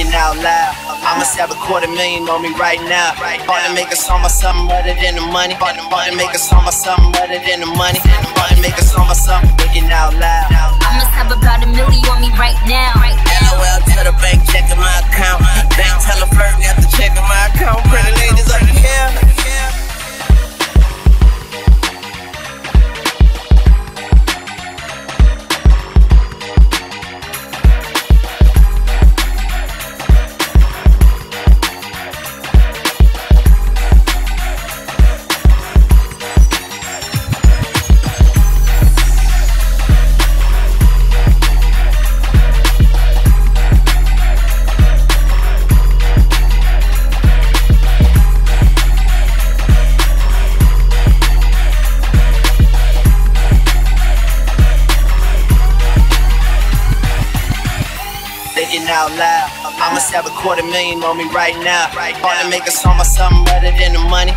thinking out loud. I must have a quarter million on me right now. About to make a song about something other than the money. About to make a song about something other than the money. About to make a song about something thinking out loud. I must have a quarter million on me right now. About to make a song about something better than the money.